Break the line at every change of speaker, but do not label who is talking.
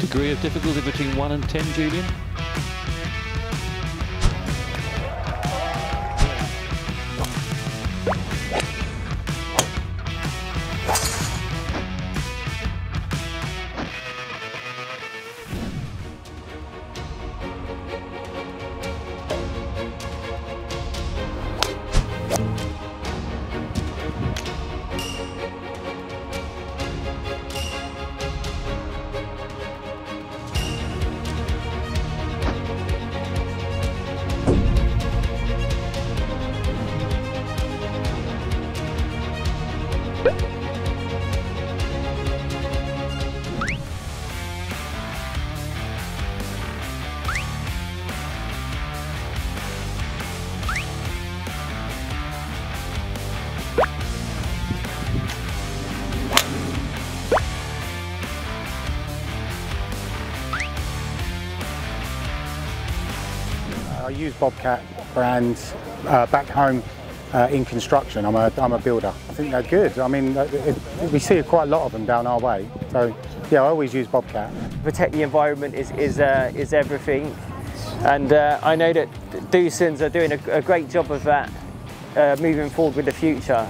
Degree of difficulty between 1 and 10, Julian? Bye.
I use Bobcat brands uh, back home uh, in construction. I'm a, I'm a builder. I think they're good. I mean, it, it, we see quite a lot of them down our way. So, yeah, I always use Bobcat.
Protect the environment is, is, uh, is everything. And uh, I know that Doosan's are doing a, a, great job of that uh, moving forward with the future.